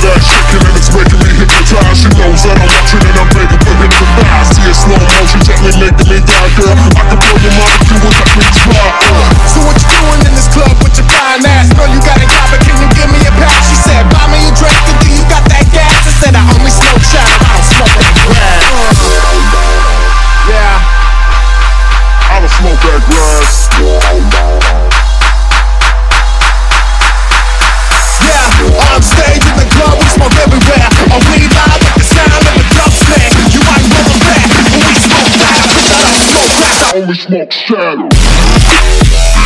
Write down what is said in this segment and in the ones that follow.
that chicken and it's only smoke shadows.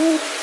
Ooh.